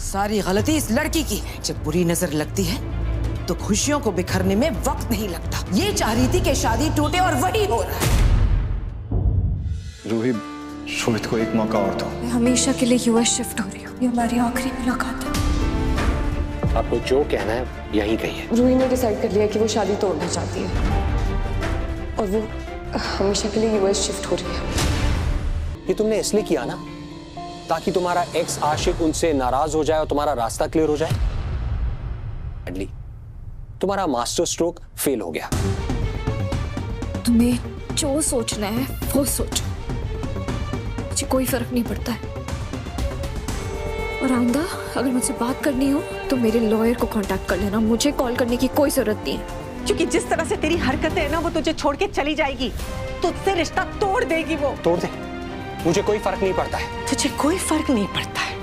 सारी गलती इस लड़की की। है जब बुरी नज़र लगती है तो खुशियों को बिखरने में वक्त नहीं लगता। ये चाह रही थी कि शादी टूटे और वही हो रहा है। रूही शोहित को एक मौका और दो। मैं हमेशा के लिए यूएस शिफ्ट हो रही हूँ। ये हमारी आखिरी मुलाकात है। आपको जो कहना है यहीं कहिए। रूही ने डिसाइड कर लिया कि वो शादी तोड़ना चाहती है। और वो हमेशा के लिए यूएस शिफ्ट हो रही है। ये तुमने इसलिए किया ना ताकि तुम्हारा एक्स आशिक उनसे नाराज़ हो जाए और तुम्हारा रास्ता क्लियर हो जाए। एडली तुम्हारा मास्टर स्ट्रोक फेल हो गया। तुम्हें जो सोचना है वो सोचो। मुझे कोई फ़र्क नहीं पड़ता है। और आंदा अगर मुझसे बात करनी हो तो मेरे लॉयर को कांटेक्ट कर लेना। मुझे कॉल करने की कोई ज़रूरत नहीं है। क्योंकि जिस तरह से तेरी हरकतें है ना वो तुझे छोड़ के चली जाएगी। तुझसे रिश्ता तोड़ देगी वो। तोड़ दे। मुझे कोई फ़र्क नहीं पड़ता है। तुझे कोई फ़र्क नहीं पड़ता है।